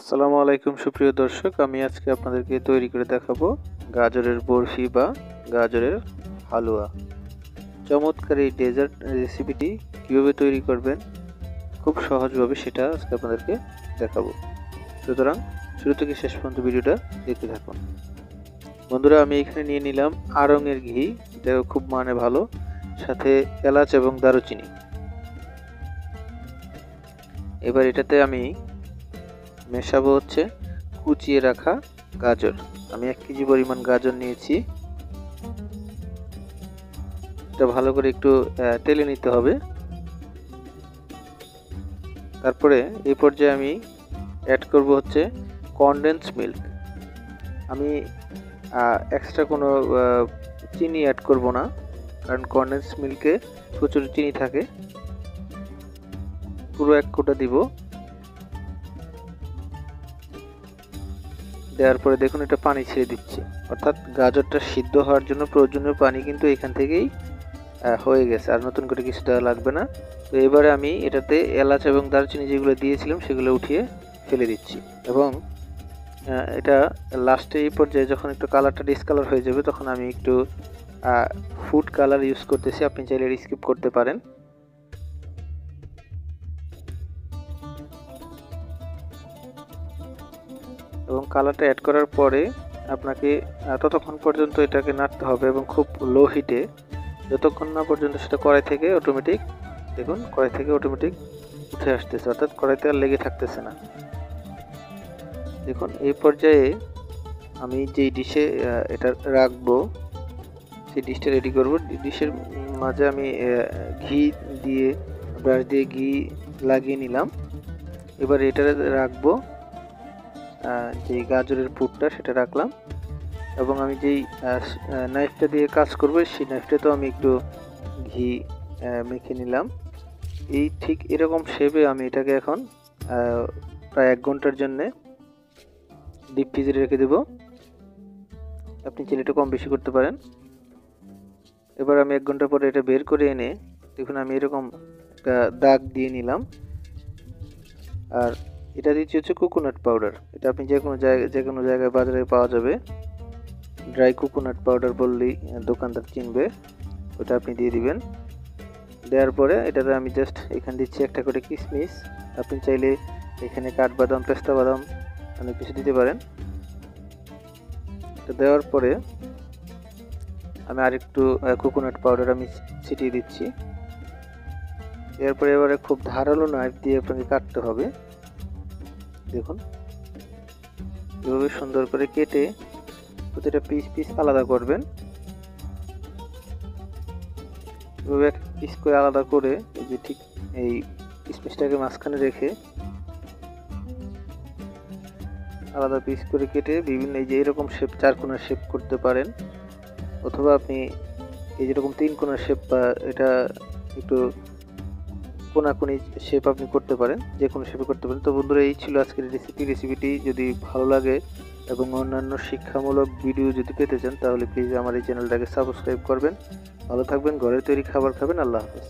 আসসালামু আলাইকুম, সুপ্রিয় দর্শক। আমি আজকে আপনাদেরকে তৈরি করে দেখাবো গাজরের বরফি বা গাজরের হালুয়া। চমৎকার এই ডেজার্ট রেসিপিটি কীভাবে তৈরি করবেন, খুব সহজভাবে সেটা আজকে আপনাদেরকে দেখাবো। সুতরাং শুরু থেকে শেষ পর্যন্ত ভিডিওটা দেখতে থাকুন। বন্ধুরা, আমি এখানে নিয়ে নিলাম আড়ঙের ঘি। এটা খুব মানে ভালো। সাথে এলাচ এবং দারুচিনি। এবার এটাতে আমি মেশাবো হচ্ছে কুচিয়ে রাখা গাজর। আমি এক কেজি পরিমাণ গাজর নিয়েছি। এটা ভালো করে একটু তেলে নিতে হবে। তারপরে এই পর্যায়ে আমি অ্যাড করব হচ্ছে কনডেন্স মিল্ক আমি এক্সট্রা কোনো চিনি অ্যাড করব না, কারণ কনডেন্স মিল্কে প্রচুর চিনি থাকে। পুরো এক কোটা দিব। দেওয়ার পরে দেখুন এটা পানি ছেড়ে দিচ্ছে। অর্থাৎ গাজরটা সিদ্ধ হওয়ার জন্য প্রয়োজনীয় পানি কিন্তু এখান থেকেই হয়ে গেছে। আর নতুন করে কিছু দেওয়া লাগবে না। তো এবারে আমি এটাতে এলাচ এবং দারচিনি যেগুলো দিয়েছিলাম সেগুলো উঠিয়ে ফেলে দিচ্ছি। এবং এটা লাস্টে এই পর্যায়ে যখন একটু কালারটা ডিসকালার হয়ে যাবে, তখন আমি একটু ফুড কালার ইউজ করতেছি। আপনি চাইলে স্কিপ করতে পারেন। এবং কালারটা অ্যাড করার পরে আপনাকে ততক্ষণ পর্যন্ত এটাকে নাড়তে হবে এবং খুব লো হিটে যতক্ষণ না পর্যন্ত সেটা কড়াই থেকে অটোমেটিক দেখুন, কড়াই থেকে অটোমেটিক উঠে আসতেছে, অর্থাৎ কড়াইতে আর লেগে থাকতেছে না। দেখুন, এই পর্যায়ে আমি যেই ডিশে এটা রাখব, সেই ডিশটা রেডি করব। ডিশের মাঝে আমি ঘি দিয়ে, ব্রাশ দিয়ে ঘি লাগিয়ে নিলাম। এবার এটা রাখব। যে গাজরের পুরটা সেটা রাখলাম। এবং আমি যেই নাইফটা দিয়ে কাজ করব, সেই নাইফটা তো আমি একটু ঘি মেখে নিলাম। এই ঠিক এরকম শেপে আমি এটাকে এখন প্রায় এক ঘণ্টার জন্যে ডিপ ফ্রিজে রেখে দেব। আপনি চিনিটা কম বেশি করতে পারেন। এবার আমি এক ঘণ্টা পরে এটা বের করে এনে, দেখুন আমি এরকম একটা দাগ দিয়ে নিলাম। আর এটা দিচ্ছি হচ্ছে কোকোনাট পাউডার এটা আপনি যে কোনো জায়গায় যে কোনো জায়গায় বাজারে পাওয়া যাবে। ড্রাই কোকোনাট পাউডার বললেই দোকানদার চিনবে ওটা আপনি দিয়ে দিবেন। দেওয়ার পরে এটাতে আমি জাস্ট এখানে দিচ্ছি একটা করে কিশমিশ আপনি চাইলে এখানে কাঠবাদাম পেস্তা বাদাম অনেক কিছু দিতে পারেন। এটা দেওয়ার পরে আমি আরেকটু কোকোনাট পাউডার আমি ছিটিয়ে দিচ্ছি। এরপরে এবারে খুব ধারালো নাইফ দিয়ে আপনাকে কাটতে হবে। দেখুন। এভাবে সুন্দর করে কেটে প্রতিটা পিস পিস আলাদা করবেন। এভাবে এক পিস করে আলাদা করে এই যে ঠিক এই পিসটাকে মাঝখানে রেখে আলাদা পিস করে কেটে বিভিন্ন এই যে এরকম শেপ চার কোনার শেপ করতে পারেন। অথবা আপনি এই যেরকম তিন কোনার শেপ বা এটা একটু কোনাকুনি শেপ আপনি করতে পারেন যে কোনো শেপে করতে পারেন। তো বন্ধুরা, এই ছিল আজকের রেসিপি রেসিপিটি যদি ভালো লাগে এবং অন্যান্য শিক্ষামূলক ভিডিও যদি পেতে চান, তাহলে প্লিজ আমার এই চ্যানেলটাকে সাবস্ক্রাইব করবেন। ভালো থাকবেন, ঘরের তৈরি খাবার খাবেন। আল্লাহ হাফেজ।